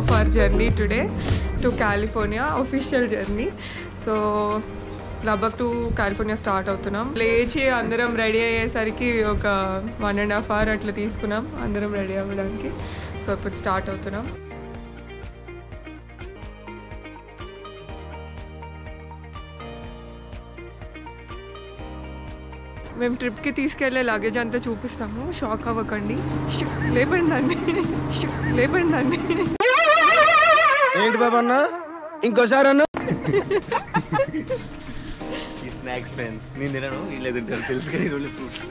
Of our journey today to California official journey so Lubbock to California start అవుతున్నాం. లేచి అందరం ready అయ్యేసరికి ఒక వన్ అండ్ హాఫ్ అవర్ అట్లా తీసుకున్నాం. అందరం రెడీ అవ్వడానికి. సో ఇప్పుడు స్టార్ట్ అవుతున్నాం. మేము ట్రిప్కి తీసుకెళ్ళే లగేజ్ అంతా చూపిస్తాము. షాక్ అవ్వకండి. లేపండి అండి షు, లేపండి అండి ఏంటి బాబా అన్న? ఇంకోసారి అన్న? ఈ స్నాక్స్ ఫ్రెండ్స్ నేను తినను వీళ్ళు తింటారు తెలుసు కానీ ఫ్రూట్స్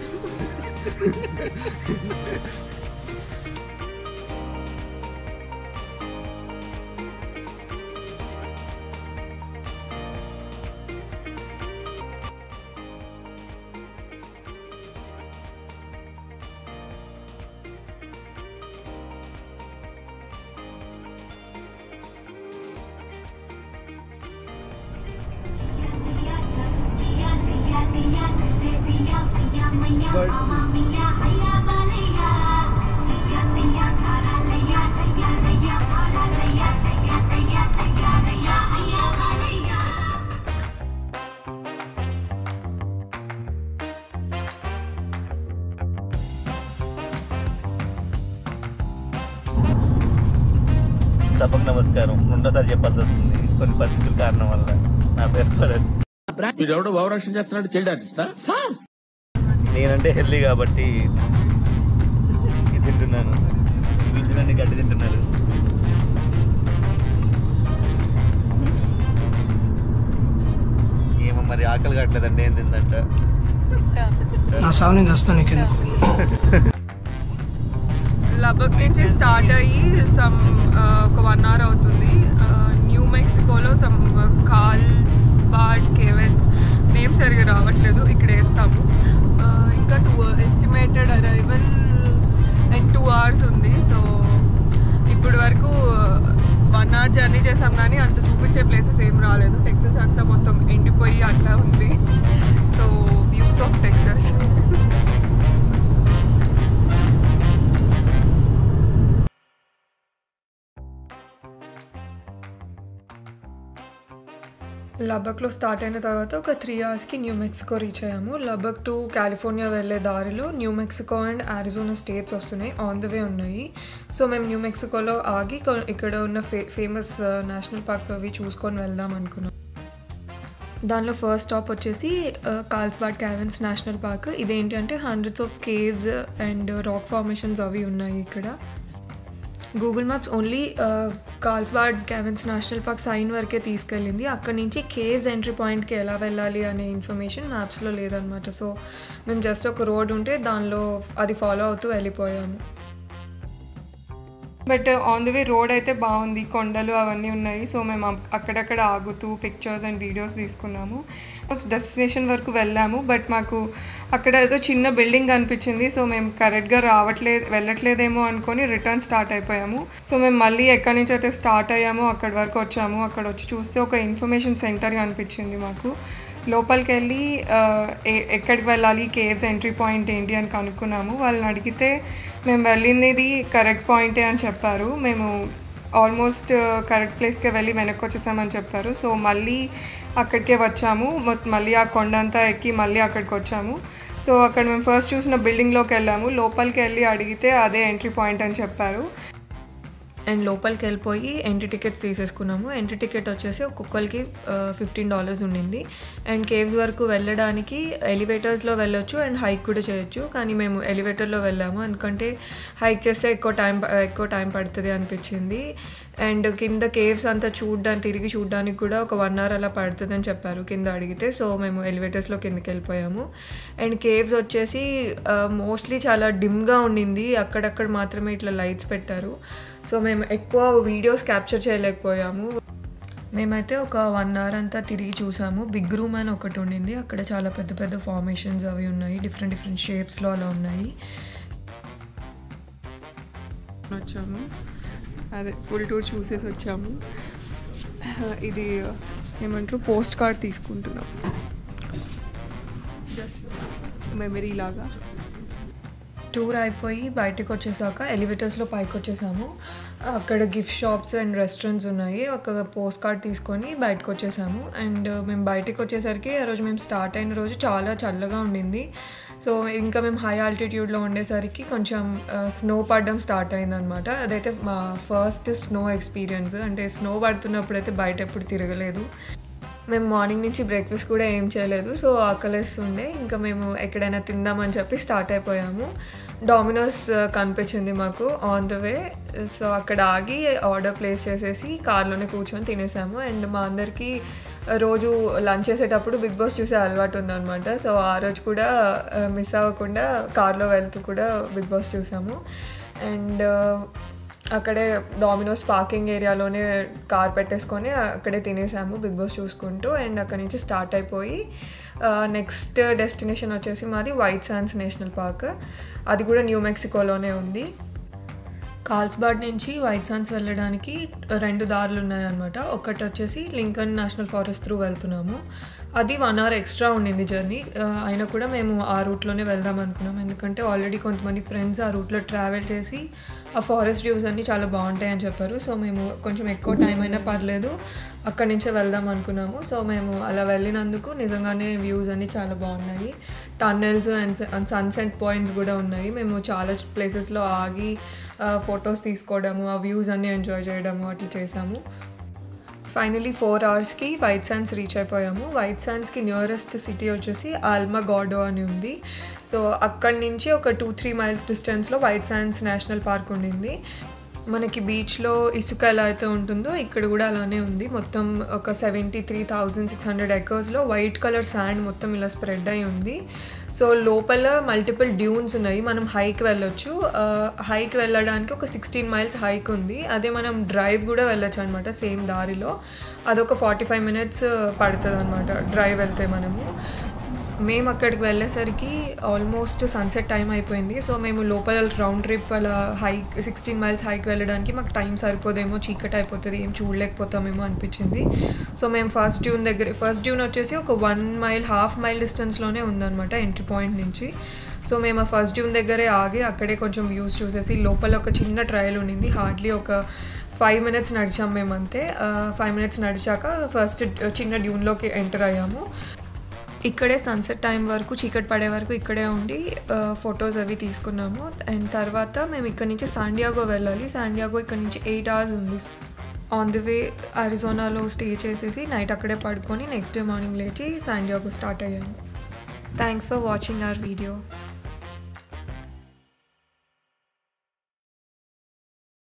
తప్పక నమస్కారం. రెండోసారి చెప్పాల్సి వస్తుంది. కొన్ని పరిస్థితుల కారణం వల్ల నా పేరు వీడెవడో భావరక్షణ చేస్తున్నాడు చైల్డ్ ఆర్టిస్టా? నేనంటే హెల్దీ కాబట్టి ఇది తింటున్నాను. తినండి గడ్డి తింటున్నారు. ఏమో మరి ఆకలి కావట్లేదండి ఏం తిందంట? నా నేను వస్తాను నీకెందుకు? లబక్ నుంచి స్టార్ట్ అయ్యి సమ్ ఒక వన్ అవర్ అవుతుంది. న్యూ మెక్సికోలో some Carlsbad Caverns name సరిగా ఇక్కడ వేస్తాము. ఇంకా two estimated arrival and two hours ఉంది. సో ఇప్పుడు వరకు వన్ అవర్ జర్నీ చేసాం కానీ అంత చూపించే ప్లేసెస్ ఏం రాలేదు. టెక్సస్ అంతా మొత్తం ఎండిపోయి లబక్లో స్టార్ట్ అయిన తర్వాత ఒక త్రీ అవర్స్కి న్యూ మెక్సికో రీచ్ అయ్యాము. లబక్ టు కాలిఫోర్నియా వెళ్ళే దారిలో New Mexico and Arizona states వస్తున్నాయి ఆన్ ద వే ఉన్నాయి. సో మేము న్యూ మెక్సికోలో ఆగి ఇక్కడ ఉన్న ఫే ఫేమస్ నేషనల్ పార్క్స్ అవి చూసుకొని వెళ్దాం అనుకున్నాం. దానిలో ఫస్ట్ స్టాప్ వచ్చేసి కాల్స్బాడ్ క్యావెన్స్ నేషనల్ పార్క్. ఇదేంటంటే hundreds of caves and rock formations అవి ఉన్నాయి ఇక్కడ. Google Maps only Carlsbad Caverns national park sign వరకే తీసుకెళ్ళింది. అక్కడి నుంచి కేవ్స్ ఎంట్రీ పాయింట్కి ఎలా వెళ్ళాలి అనే ఇన్ఫర్మేషన్ మ్యాప్స్లో లేదనమాట సో మేము జస్ట్ ఒక రోడ్ ఉంటే దానిలో అది ఫాలో అవుతూ వెళ్ళిపోయాము. But on the way road అయితే బాగుంది కొండలు అవన్నీ ఉన్నాయి. సో మేము అక్కడక్కడ ఆగుతూ పిక్చర్స్ అండ్ వీడియోస్ తీసుకున్నాము. డెస్టినేషన్ వరకు వెళ్ళాము. బట్ మాకు అక్కడ ఏదో చిన్న బిల్డింగ్ అనిపించింది. సో మేము కరెక్ట్గా రావట్లేదు వెళ్ళట్లేదేమో అనుకొని రిటర్న్ స్టార్ట్ అయిపోయాము. సో మేము మళ్ళీ ఎక్కడి నుంచి అయితే స్టార్ట్ అయ్యామో అక్కడి వరకు వచ్చాము. అక్కడ వచ్చి చూస్తే ఒక ఇన్ఫర్మేషన్ సెంటర్ అనిపించింది మాకు. లోపలికి వెళ్ళి ఎ- ఎక్కడికి వెళ్ళాలి కేవ్స్ ఎంట్రీ పాయింట్ ఏంటి అని కనుక్కున్నాము. వాళ్ళని అడిగితే మేము వెళ్ళింది కరెక్ట్ పాయింటే అని చెప్పారు. మేము ఆల్మోస్ట్ కరెక్ట్ ప్లేస్కే వెళ్ళి వెనక్కి వచ్చేసామని చెప్పారు. సో మళ్ళీ అక్కడికే వచ్చాము. మళ్ళీ ఆ కొండ అంతా ఎక్కి మళ్ళీ అక్కడికి వచ్చాము. సో అక్కడ మేము ఫస్ట్ చూసిన బిల్డింగ్లోకి వెళ్ళాము. లోపలికి వెళ్ళి అడిగితే అదే ఎంట్రీ పాయింట్ అని చెప్పారు. అండ్ లోపలికి వెళ్ళిపోయి ఎంట్రీ టికెట్స్ తీసేసుకున్నాము. ఎంట్రీ టికెట్ వచ్చేసి ఒక్కొక్కరికి ఫిఫ్టీన్ డాలర్స్ ఉండింది. అండ్ కేవ్స్ వరకు వెళ్ళడానికి ఎలివేటర్స్లో వెళ్ళొచ్చు అండ్ హైక్ కూడా చేయొచ్చు. కానీ మేము ఎలివేటర్లో వెళ్ళాము. ఎందుకంటే హైక్ చేస్తే ఎక్కువ టైం ఎక్కువ టైం పడుతుంది అనిపించింది. అండ్ కింద కేవ్స్ అంతా చూడడానికి తిరిగి చూడడానికి కూడా ఒక వన్ అవర్ అలా పడుతుంది అని చెప్పారు. కింద అడిగితే సో మేము ఎలివేటర్స్లో కిందకి వెళ్ళిపోయాము. అండ్ కేవ్స్ వచ్చేసి మోస్ట్లీ చాలా డిమ్గా ఉండింది. అక్కడక్కడ మాత్రమే ఇట్లా లైట్స్ పెట్టారు. సో మేము ఎక్కువ వీడియోస్ క్యాప్చర్ చేయలేకపోయాము. మేమైతే ఒక వన్ అవర్ అంతా తిరిగి చూసాము. బిగ్ రూమ్ అని ఒకటి ఉండింది. అక్కడ చాలా పెద్ద పెద్ద ఫార్మేషన్స్ అవి ఉన్నాయి. డిఫరెంట్ డిఫరెంట్ షేప్స్లో అలా ఉన్నాయి. వచ్చాము. అదే ఫుల్ టూర్ చూసేసి వచ్చాము. ఇది ఏమంటారు? పోస్ట్ కార్డ్ తీసుకుంటున్నాం. జస్ట్ మెమరీ లాగా. టూర్ అయిపోయి బయటకు వచ్చేసాక ఎలివేటర్స్లో పైకి వచ్చేసాము. అక్కడ గిఫ్ట్ షాప్స్ అండ్ రెస్టారెంట్స్ ఉన్నాయి. ఒక పోస్ట్ కార్డ్ తీసుకొని బయటకు వచ్చేసాము. అండ్ మేము బయటకు వచ్చేసరికి ఆ రోజు మేము స్టార్ట్ అయిన రోజు చాలా చల్లగా ఉండింది. సో ఇంకా మేము హై ఆల్టిట్యూడ్లో ఉండేసరికి కొంచెం స్నో పడడం స్టార్ట్ అయిందనమాట అదైతే మా ఫస్ట్ స్నో ఎక్స్పీరియన్స్. అంటే స్నో పడుతున్నప్పుడు అయితే బయట ఎప్పుడు తిరగలేదు. మేము మార్నింగ్ నుంచి బ్రేక్ఫాస్ట్ కూడా ఏం చేయలేదు. సో ఆకలిస్తుండే. ఇంకా మేము ఎక్కడైనా తిందామని చెప్పి స్టార్ట్ అయిపోయాము. డామినోస్ uh, కనిపించింది మాకు ఆన్ ద వే సో అక్కడ ఆగి ఆర్డర్ ప్లేస్ చేసేసి కార్లోనే కూర్చొని తినేసాము. అండ్ మా అందరికీ uh, రోజు లంచ్ చేసేటప్పుడు బిగ్ బాస్ చూసే అలవాటు ఉందన్నమాట. సో ఆ రోజు కూడా uh, మిస్ అవ్వకుండా కార్లో వెళ్తూ కూడా బిగ్ బాస్ చూసాము. అండ్ అక్కడే డామినోస్ పార్కింగ్ ఏరియాలోనే కార్ పెట్టేసుకొని అక్కడే తినేసాము బిగ్ బాస్ చూసుకుంటూ. అండ్ అక్కడి నుంచి స్టార్ట్ అయిపోయి నెక్స్ట్ డెస్టినేషన్ వచ్చేసి మాది వైట్ సాన్స్ నేషనల్ పార్క్ అది కూడా న్యూ మెక్సికోలోనే ఉంది. కాల్స్బాడ్ నుంచి వైట్ సాన్స్ వెళ్ళడానికి రెండు దారులు ఉన్నాయన్నమాట. ఒకటి వచ్చేసి లింకన్ నేషనల్ ఫారెస్ట్ త్రూ వెళ్తున్నాము. అది వన్ అవర్ ఎక్స్ట్రా ఉండింది జర్నీ. అయినా కూడా మేము ఆ రూట్లోనే వెళ్దాం అనుకున్నాం. ఎందుకంటే ఆల్రెడీ కొంతమంది ఫ్రెండ్స్ ఆ రూట్లో ట్రావెల్ చేసి ఆ ఫారెస్ట్ వ్యూస్ అన్నీ చాలా బాగుంటాయి అని చెప్పారు. సో మేము కొంచెం ఎక్కువ టైం అయినా పర్లేదు. అక్కడి నుంచే వెళ్దాం అనుకున్నాము. సో మేము అలా వెళ్ళినందుకు నిజంగానే వ్యూస్ అన్నీ చాలా బాగున్నాయి. టన్నెల్స్ అండ్ సన్సెట్ పాయింట్స్ కూడా ఉన్నాయి. మేము చాలా ప్లేసెస్లో ఆగి ఫొటోస్ తీసుకోవడము ఆ వ్యూస్ అన్నీ ఎంజాయ్ చేయడము అట్లా చేసాము. ఫైనలీ ఫోర్ అవర్స్కి వైట్ సాండ్స్ రీచ్ అయిపోయాము. వైట్ సాండ్స్కి నియరెస్ట్ సిటీ వచ్చేసి ఆల్మా గాడో అని ఉంది. సో అక్కడి నుంచి ఒక టూ త్రీ మైల్స్ డిస్టెన్స్లో వైట్ సాండ్స్ నేషనల్ పార్క్ ఉండింది. మనకి బీచ్లో ఇసుక ఎలా అయితే ఉంటుందో ఇక్కడ కూడా అలానే ఉంది. మొత్తం ఒక seventy three thousand six hundred ఎకర్స్లో white colour sand మొత్తం ఇలా స్ప్రెడ్ అయి ఉంది. సో లోపల మల్టిపుల్ డ్యూన్స్ ఉన్నాయి. మనం హైక్ వెళ్ళొచ్చు. హైక్ వెళ్ళడానికి ఒక సిక్స్టీన్ మైల్స్ హైక్ ఉంది. అదే మనం డ్రైవ్ కూడా వెళ్ళొచ్చు అనమాట సేమ్ దారిలో. అదొక ఫార్టీ ఫైవ్ మినిట్స్ పడుతుంది అనమాట డ్రైవ్ వెళ్తే మనము. మేము అక్కడికి వెళ్ళేసరికి ఆల్మోస్ట్ సన్సెట్ టైం అయిపోయింది. సో మేము లోపల రౌండ్ ట్రిప్ అలా హైక్ సిక్స్టీన్ మైల్స్ హైక్ వెళ్ళడానికి మాకు టైం సరిపోదేమో చీకటి అయిపోతుంది ఏం చూడలేకపోతామేమో అనిపించింది. సో మేము ఫస్ట్ డ్యూన్ దగ్గర ఫస్ట్ డ్యూన్ వచ్చేసి ఒక వన్ మైల్ హాఫ్ మైల్ డిస్టెన్స్లోనే ఉందన్నమాట ఎంట్రీ పాయింట్ నుంచి. సో మేము ఆ ఫస్ట్ డ్యూన్ దగ్గరే ఆగి అక్కడే కొంచెం వ్యూస్ చూసేసి లోపల ఒక చిన్న ట్రయల్ ఉండింది హార్డ్లీ ఒక ఫైవ్ మినిట్స్ నడిచాం మేమంతే. ఫైవ్ మినిట్స్ నడిచాక ఫస్ట్ చిన్న డ్యూన్లోకి ఎంటర్ అయ్యాము. ఇక్కడే సన్సెట్ టైం వరకు చీకటి పడే వరకు ఇక్కడే ఉండి ఫొటోస్ అవి తీసుకున్నాము. అండ్ తర్వాత మేము ఇక్కడ నుంచి శాండియాగో వెళ్ళాలి. శాండియాగో ఇక్కడ నుంచి ఎయిట్ అవర్స్ ఉంది. ఆన్ ది వే అరిజోనాలో స్టే చేసేసి నైట్ అక్కడే పడుకొని నెక్స్ట్ డే మార్నింగ్ లేచి శాండియాగో స్టార్ట్ అయ్యాము. Thanks for watching our video